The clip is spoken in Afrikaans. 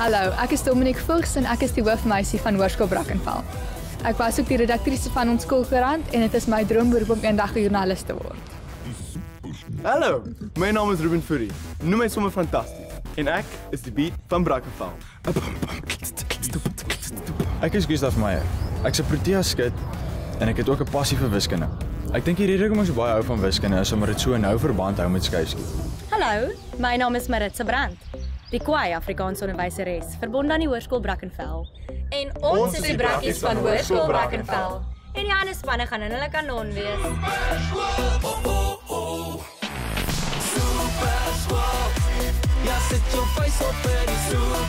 Hallo, ek is Dominic Vigs en ek is die hoofmeisie van Hoërskool Brackenfell. Ek was ook die redaktrice van ons skoolkoerant en dit is my droomberoep om eendag 'n joernalis te word. Hallo, my naam is Ruben Fourie. Noem my sommer fantasties. En ek is die beat van Brackenfell. Ek is Gustav Meyer. Ek's 'n Protea skit en ek het ook 'n passie vir wiskunde. Ek dink die rede hoekom ek so baie hou van wiskunde is omdat dit so 'n nou verband hou met skuifskiet. Hallo, my naam is Maritza Brandt. Die Kwai Afrikaanse onderwyseres, verbonde aan die Hoërskool Brackenfell. En ons, ons is die brakkies van Hoërskool Brackenfell. En die ander spanne gaan in hulle kanon wees. Super squad. Ja, sit jou face op vir die super.